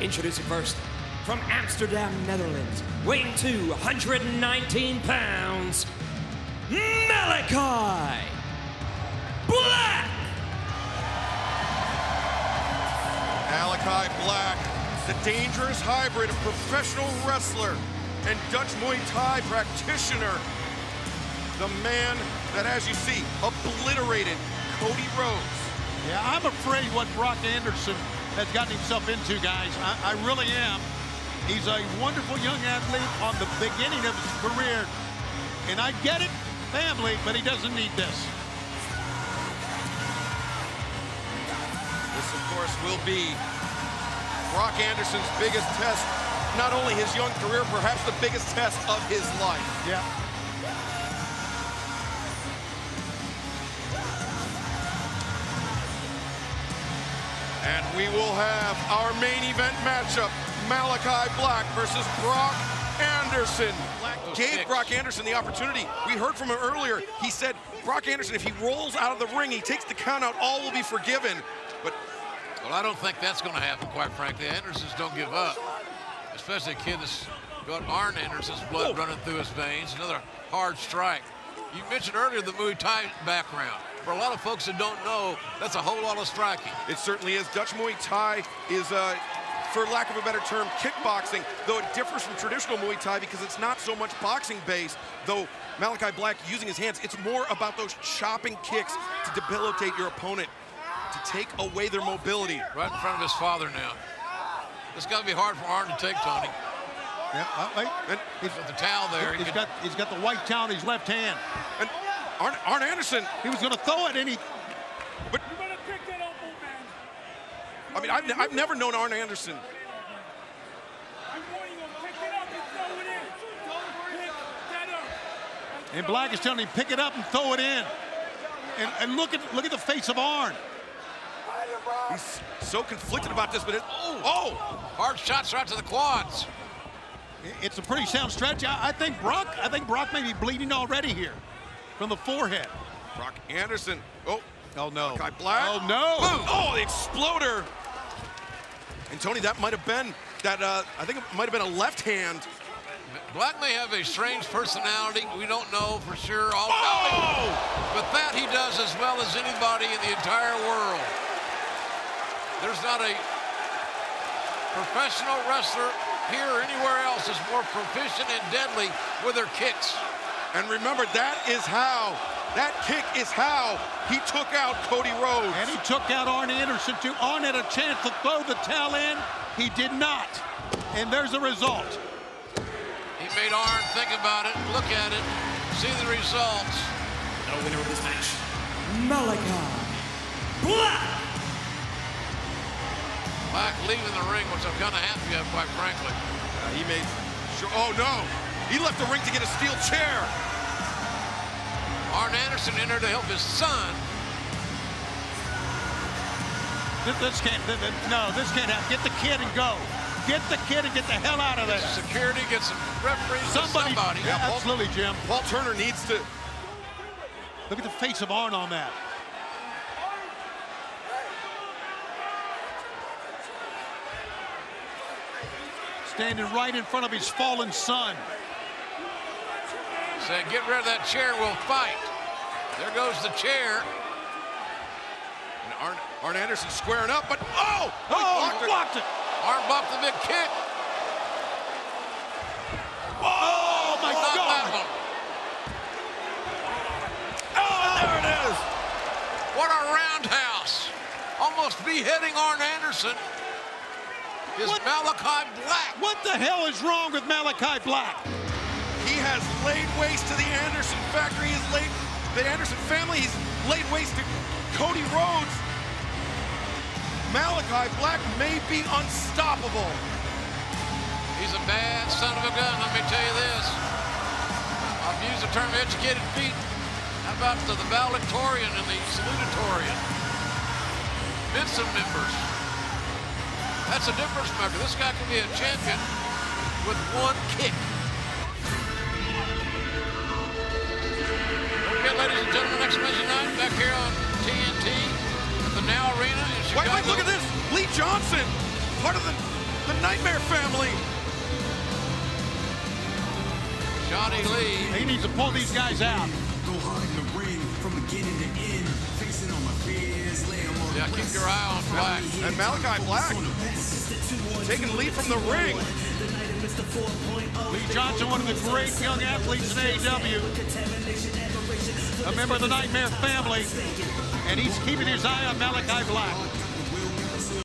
Introducing first, from Amsterdam, Netherlands, weighing 219 pounds, Malakai Black! Malakai Black, the dangerous hybrid of professional wrestler and Dutch Muay Thai practitioner. The man that, as you see, obliterated Cody Rhodes. Yeah, I'm afraid what Brock Anderson has gotten himself into, guys. I, I really am. He's a wonderful young athlete on the beginning of his career. And I get it, family, but he doesn't need this. This, of course, will be Brock Anderson's biggest test. Not only his young career, perhaps the biggest test of his life. Yeah. And we will have our main event matchup, Malakai Black versus Brock Anderson. Black oh, gave Brock Anderson the opportunity. We heard from him earlier. He said, Brock Anderson, if he rolls out of the ring, he takes the count out, all will be forgiven. But Well, I don't think that's going to happen, quite frankly. Andersons don't give up, especially a kid that's got Arn Anderson's blood oh. running through his veins. Another hard strike. You mentioned earlier the Muay Thai background. For a lot of folks that don't know, that's a whole lot of striking. it certainly is. Dutch Muay Thai is, uh, for lack of a better term, kickboxing, though it differs from traditional Muay Thai because it's not so much boxing based, though Malakai Black using his hands, it's more about those chopping kicks to debilitate your opponent, to take away their mobility. Right in front of his father now. This got to be hard for Arn to take, Tony. Yeah, uh, wait. And, He's got the towel there. He He's could- got, he's got the white towel in his left hand. and Arn, Arn Anderson, He was going to throw it, and he but You better pick that up, old man. I mean, I've, I've never known Arn Anderson. I'm warning you, pick it up and throw it in. Pick that up. And Black is telling him, pick it up and throw it in. And, and look at look at the face of Arn. He's so conflicted about this, but it, oh, oh, Hard shots right to the quads. It's a pretty sound stretch. I, I think Brock, I think Brock may be bleeding already here from the forehead. Brock Anderson, oh, Oh no. Malakai Black. Oh no. Boom. Oh, the exploder. And Tony, that might have been that. Uh, I think it might have been a left hand. Black may have a strange personality. We don't know for sure. All Oh! But that he does as well as anybody in the entire world. There's not a professional wrestler here or anywhere else that's more proficient and deadly with their kicks. And remember, that is how. That kick is how he took out Cody Rhodes. And he took out Arn Anderson too. Arn had a chance to throw the towel in. He did not. And there's the result. He made Arn think about it, look at it, see the results. No winner of this match, Malakai Black! Black leaving the ring, which I'm kind of happy of, quite frankly. Uh, he made sure. Oh no! He left the ring to get a steel chair. Arn Anderson in there to help his son. This, this can't, th- th- no, this can't happen. Get the kid and go. Get the kid and get the hell out of there. Security, get some referees, Somebody, somebody. Yeah, Paul- absolutely, Jim. Paul Turner needs to. Look at the face of Arn on that. Standing right in front of his fallen son. Said, get rid of that chair, we'll fight. There goes the chair. And Arn, Arn Anderson squaring up, but oh! Oh, blocked it. blocked it. Arn blocked the big kick. Oh, my God. Oh, there it is. What a roundhouse. Almost beheading Arn Anderson is What? Malakai Black. What the hell is wrong with Malakai Black? Laid waste to the Anderson factory. He's laid the Anderson family. He's laid waste to Cody Rhodes. Malakai Black may be unstoppable. He's a bad son of a gun, let me tell you this. I've used the term educated feet. How about the, the valedictorian and the salutatorian? Vincent members. That's a difference maker. This guy can be a champion with one kick. Ladies and gentlemen, next Wednesday night back here on TNT at the Now Arena in Wait, Chicago. wait, look at this. Lee Johnson, part of the, the Nightmare Family. Johnny Lee. He needs to pull these guys out. Go hard in the ring from beginning to end. Facing all my fears, lay 'em on Yeah, the keep your eye on Black. And Malakai Black taking the lead from the ring. Lee Johnson, one of the great young athletes in AEW. A member of the Nightmare family. And he's keeping his eye on Malakai Black.